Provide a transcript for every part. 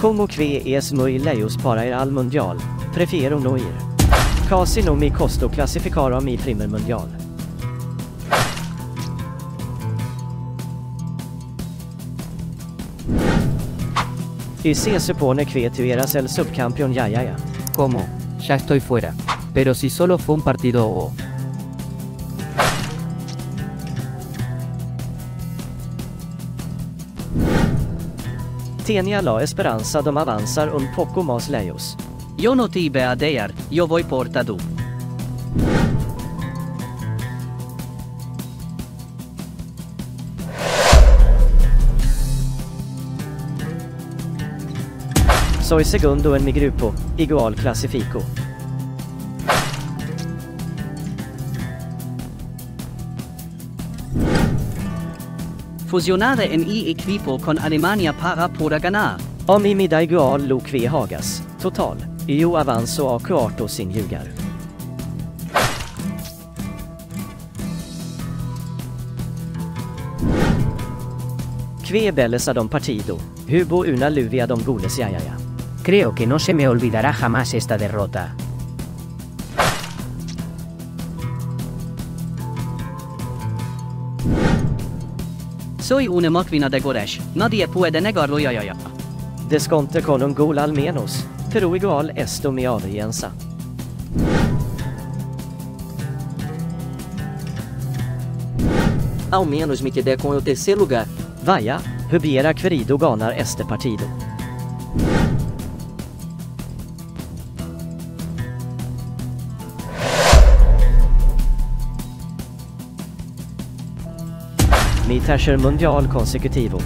Como que es muy lejos para ir al mundial. Prefiero no ir. Casi no mi costo clasificar a mi primer mundial. Y se supone que tú eras el subcampeón ya ya ya. ¿Cómo? Ya estoy fuera. Pero si solo fue un partido o... Tenía la esperanza de avanzar un poco más lejos. Yo no te iba a dejar, yo voy por Tadu. Soy segundo en mi grupo, igual clasifico. Fusionare en i equipo con Alemania para poder ganar. Om i middag igual lo que hagas, total. Io avanzo a quarto sin ljugar. Que belles a dom partido, hubo una lluvia dom goles ja ja ja. Creo que no se me olvidará jamás esta derrota. Soy una máquina de goles, nadie puede negarlo ja ja ja. Desconte con un gol al menos, pero igual esto mi avienza. Ao menos me quedé com o terceiro lugar. Vaya, hubiera querido ganar este partido. Tercer mundial consecutivo.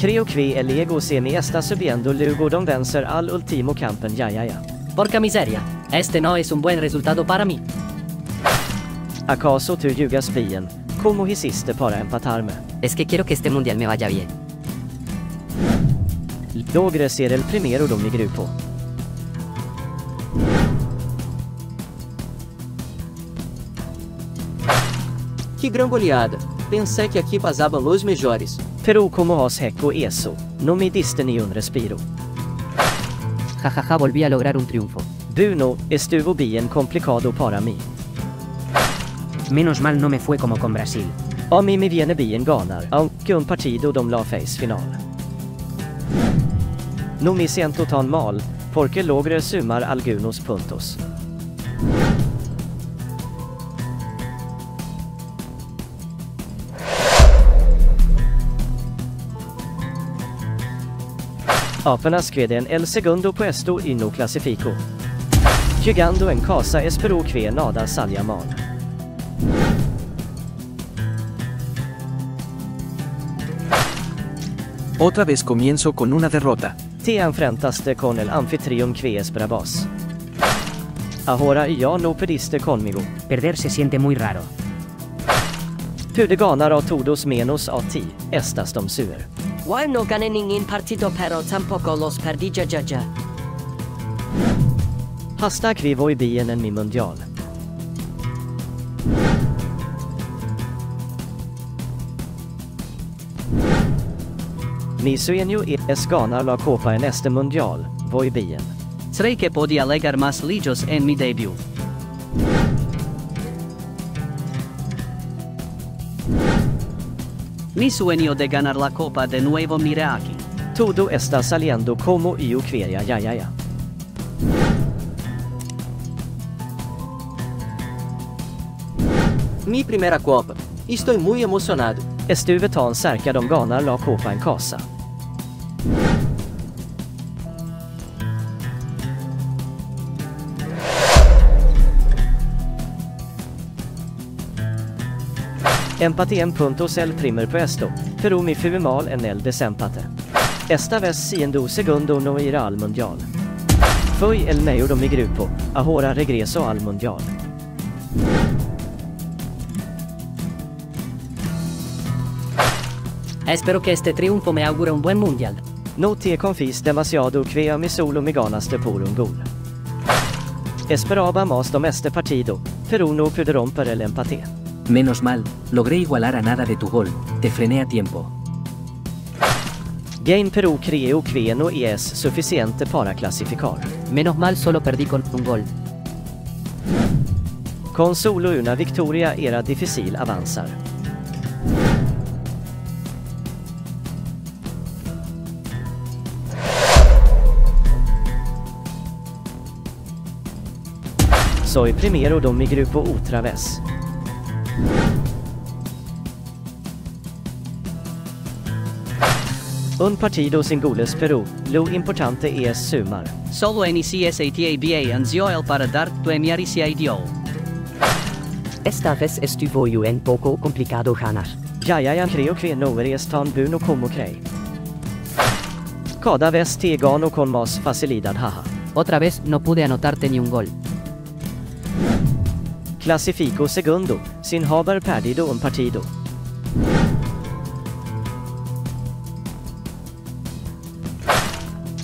Creo que el ego se me está subiendo luego de vencer al último campen ja ja ja. Porca miseria, este no es un buen resultado para mí. ¿Acaso tú ljugas bien? Como hiciste para empatarme? Es que quiero que este mundial me vaya bien. Logre ser el primero de mi grupo. Que gran goleada! Pensei que aqui passavam os melhores. Pero como has heco eso, no me diste ni un respiro. Jajaja volví a lograr un triunfo. Bruno, estuvo bien complicado para mí. Menos mal no me fue como con Brasil. A mí me viene bien ganar, aunque un partido de la face final. No me siento tan mal, porque logre sumar algunos puntos. Apenas queden el segundo puesto y no clasifico. Llegando en casa espero que nada salga mal. Otra vez comienzo con una derrota. Te enfrentaste con el anfitrión que es bravas. Ahora ya no pediste conmigo. Perder se siente muy raro. Pude ganar a todos menos a ti, estas de sur. Igual no gané ningún partido pero tampoco los ya ya. Hasta que voy bien en mi mundial. Mi sueño es ganar la copa en este mundial, voy bien. Seré que podía llegar más lejos en mi debut. Mi sueño de ganar la copa de nuevo mira aquí. Todo está saliendo como yo quería ya ya ya. Mi primeira Copa. Estou muito emocionado. Estuve tan cerca de ganar la copa en casa. Empate en puntos el primer puesto, pero mi fue mal en el desempate. Esta vez siendo segundo no ir al mundial. Fui el medio de mi grupo, ahora regreso al mundial. Espero que este triunfo me augure un buen mundial. No te confis demasiado que mi solo me ganaste por un gol. Esperaba más de este partido, pero no pude romper el empate. Menos mal, logré igualar a nada de tu gol, te frené a tiempo. Game Peru creo que no es suficiente para clasificar. Menos mal solo perdí con un gol. Con solo una victoria era difícil avanzar. Soy primero de mi grupo otra vez. Un partido sin goles Peru, lo importante es sumar. Solo inicias ATABA anzioel para dar tu emiaricia idiol. Esta vez estuvo un poco complicado ganar. Ja, ja, jag creo que no eres tan bueno como cree. Cada vez te gano con más facilidad, haha. Otra vez no pude anotarte ni un gol. Classifico segundo, sin haber perdido un partido.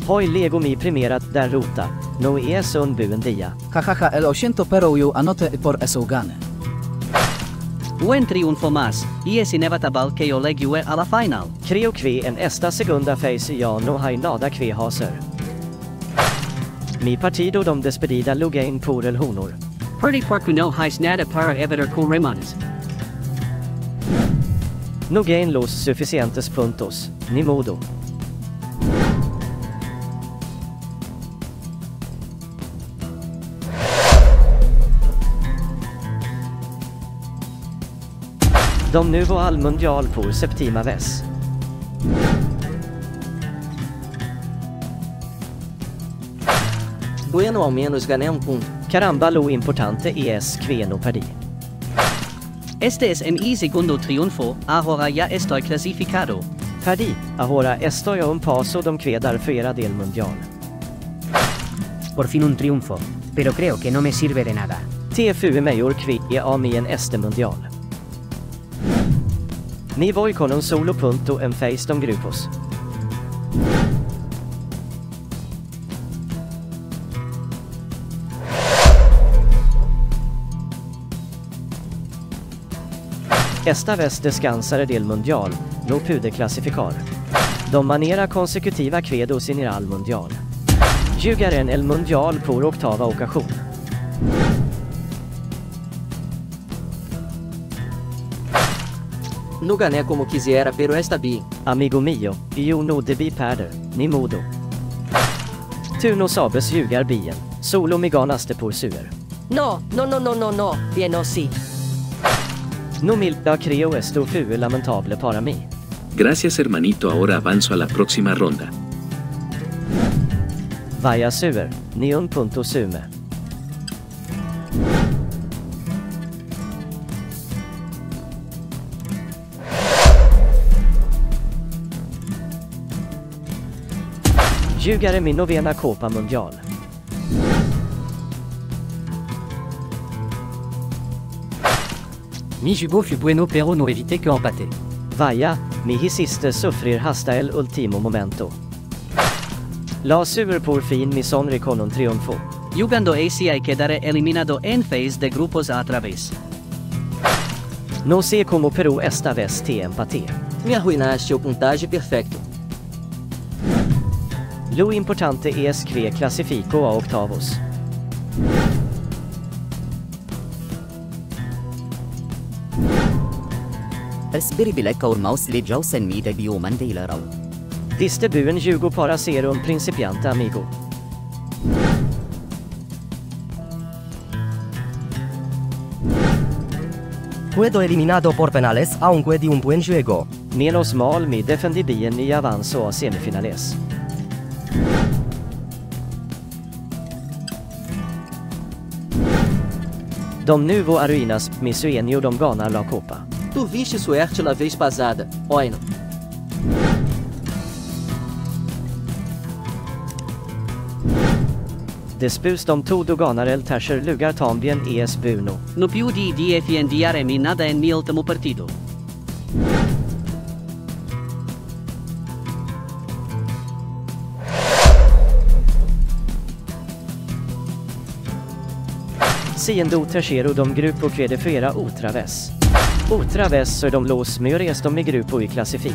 Hoy lego mi primera derrota, no es un buen día. Jajaja, el 80 pero yo anote por eso gane. Buen triunfo más, y es inevitable que yo llegue a la final. Creo que en esta segunda fase jag no hay nada que hacer. Mi partido de despedida lugain por el honor. Perdi porque no hais nada para evitar corremos. No gain los suficientes puntos, ni modo. De nuevo al mundial por septima vez. Bueno ao menos ganhei um ponto. Caramba lo importante es que no perdí. Este es mi segundo triunfo, ahora ya estoy clasificado. Perdí, ahora estoy a un paso de quedar fuera del mundial. Por fin un triunfo, pero creo que no me sirve de nada. TFU Major que a mi en este mundial. Ni voy con un solo punto en face de grupos. Esta vez descansare del mundial, no pude clasificar. De manera consecutiva quedos in al mundial. Jugaren el mundial por octava occasion. No ganhei como quisiera pero esta bi. Amigo mio, io no debi perder, ni modo. Tu no sabes ljugar bien, solo mi ganaste por sur. No, no, no, no, no, no, bien o sí. No milda creo esto fue lamentable para mí. Gracias hermanito, ahora avanzo a la próxima ronda. Vaya sur, ni un punto sume. Ljugare min novena Copa Mundial. Mi jugo fut bueno pero no evité que empaté. Vaya, mi hiciste sufrir hasta el ultimo momento. La sur por fin mi sonri con un triunfo. Jugando ACI quedaré eliminado en phase de grupos a través. No sé como Peru esta vez te empaté. Me arruinaste o puntage perfecto. Lo importante es que clasifico a octavos. Esperibile caur maus legiau sen mi debiu mandelerau. Distebuen ljugo para serum principiante amigo. Puedo eliminado por penales aunque di un buen juego. Menos mal mi defendi bien i avanzo a semifinales. De nuvo aruinas misuenio de gana la copa. Tu viste suerte la vez passada, Oino. Después de todo ganar el tercer lugar también es bueno. No più di defendiare mi nada en mi último partido. Siendo tercero de grupo quede flera otra vez. Otra vez soy de los mejores de mi grupo i klassifik.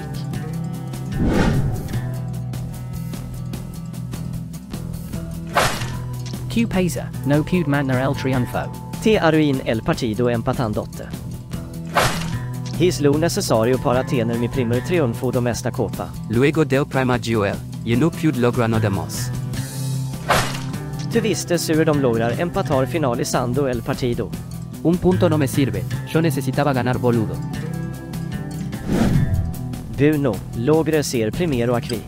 Q pesa, no pud manner el triunfo. Te aruin el partido empatandotte. His lo necesario para tener mi primer triunfo do mesta copa. Luego del prima Joel, y no pud logrando demos. Du visste sur de lograr empatar finalizando el partido. Un punto no me sirve, yo necesitaba ganar boludo. Bruno, logre ser primero aquí.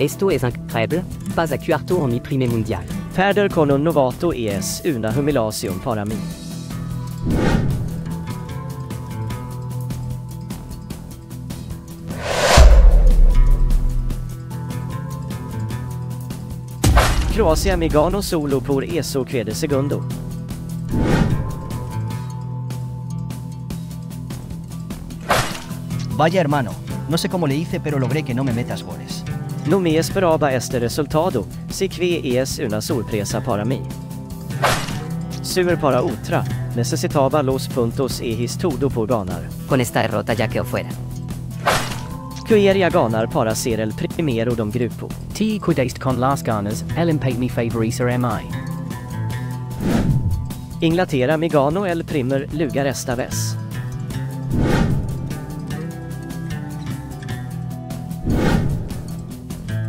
Esto es increíble, pas a cuarto en mi primer mundial. Perder con un novato es una humiliación para mí. Croacia mi gano solo por eso quede segundo. Vaya hermano, no sé cómo le hice pero logré que no me metas goles. No me esperaba este resultado, si que es una sorpresa para mí. Sur para otra, necesitaba los puntos y his todo por ganar. Con esta derrota ya quedó fuera. Quería ganar para ser el primero de grupo. Te equidaste con las ganas, el mi favoriser mi. Inglaterra mi gano el primer lugar esta vez.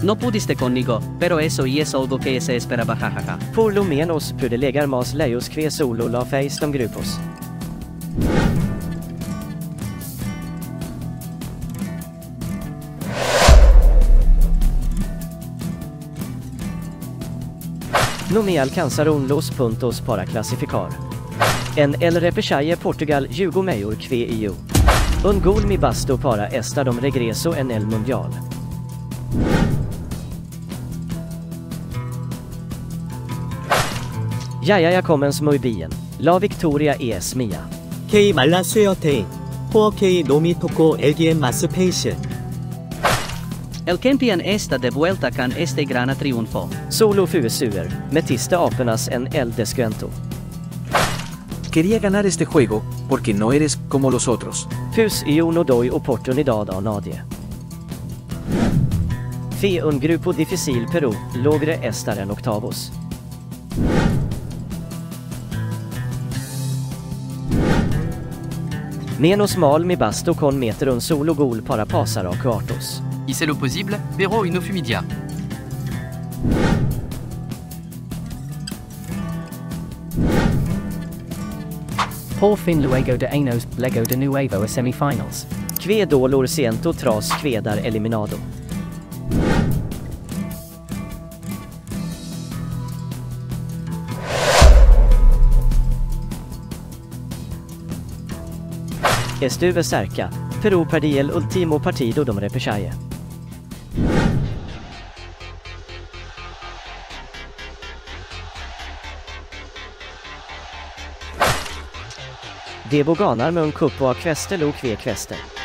No pudiste conmigo, pero eso y es algo que se esperaba jajaja. Por lo menos pude lägga mas lejos que solo la face de grupos. No me alcanzaron los puntos para clasificar. En el repechaje Portugal Jugo Mayor QEU. Un gol mi basto para esta de regreso en el mundial. 야야야 comments muy bien. La victoria es mía. K 말라 스웨어테인, 포어 K 노미 토코 LGM 마스 페이시. El campeón está de vuelta con este gran triunfo. Solo fusuer, metiste apenas en el descuento. Quería ganar este juego, porque no eres como los otros. Fus yo no doy oportunidad a nadie. Fe un grupo difícil pero logre estar en octavos. Menos mal mi basto con meter un solo gol para pasar a quartos. Hice lo posible, pero y no fui media. Por fin luego de años, lego de nuevo a semifinals. Que dolor siento tras quedar eliminado. Estuve cerca, Peru perdí el último partido de repechaje. Debo ganar med un cup a kveste lo kve kveste.